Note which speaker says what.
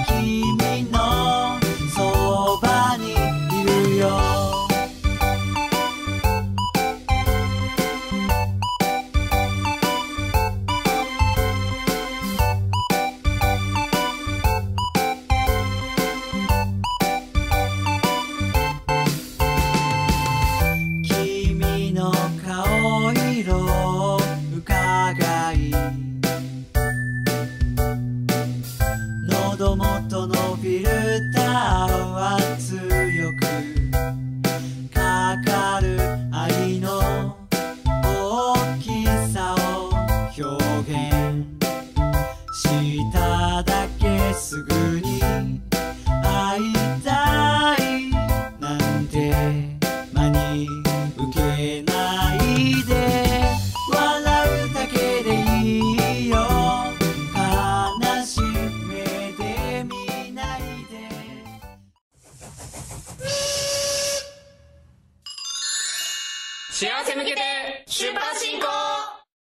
Speaker 1: aqui. 喉元のフィルターは強くかかる愛の大きさを表現しただけすぐに会いたいなんて真に
Speaker 2: 幸せ向けて出発進行